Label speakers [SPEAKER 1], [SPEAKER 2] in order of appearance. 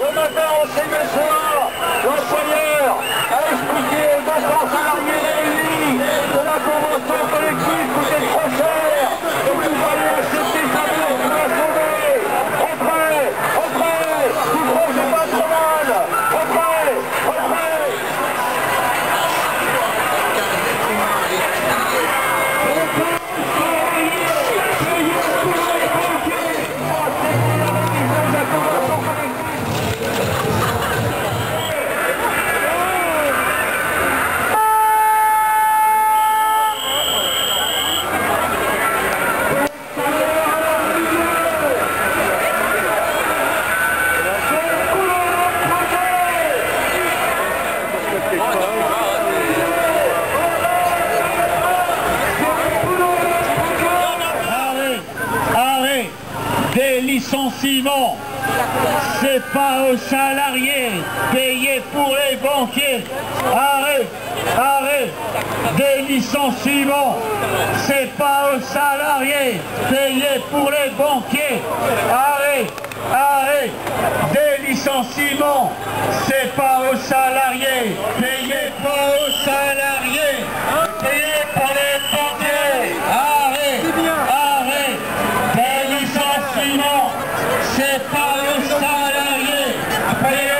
[SPEAKER 1] We're not now,
[SPEAKER 2] Steven Swan. Des licenciements. C'est pas aux salariés payés pour les banquiers. Arrêt, arrêt des licenciements. C'est pas aux salariés payés pour les banquiers. Arrêt, arrêt des licenciements. C'est pas aux salariés payés pas aux salariés payés pour les Prayer.